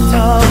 out